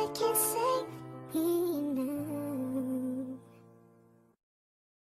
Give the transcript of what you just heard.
make it sing.